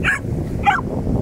Não! Não!